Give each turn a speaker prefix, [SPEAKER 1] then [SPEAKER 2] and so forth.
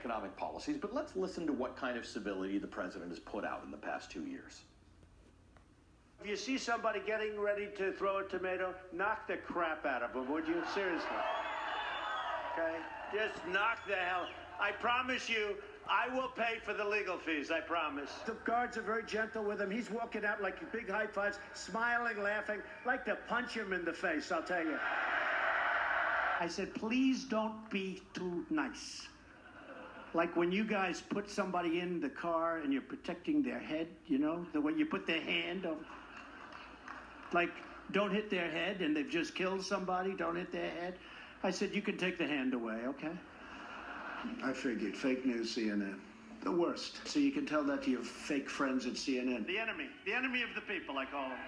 [SPEAKER 1] economic policies, but let's listen to what kind of civility the president has put out in the past two years.
[SPEAKER 2] If you see somebody getting ready to throw a tomato, knock the crap out of them, would you? Seriously. Okay? Just knock the hell. I promise you, I will pay for the legal fees. I promise. The guards are very gentle with him. He's walking out like big high fives, smiling, laughing. Like to punch him in the face, I'll tell you. I said, please don't be too nice. Like when you guys put somebody in the car and you're protecting their head, you know, the way you put their hand on. Like, don't hit their head and they've just killed somebody, don't hit their head. I said, you can take the hand away, okay? I figured. Fake news, CNN. The worst. So you can tell that to your fake friends at CNN. The enemy. The enemy of the people, I call them.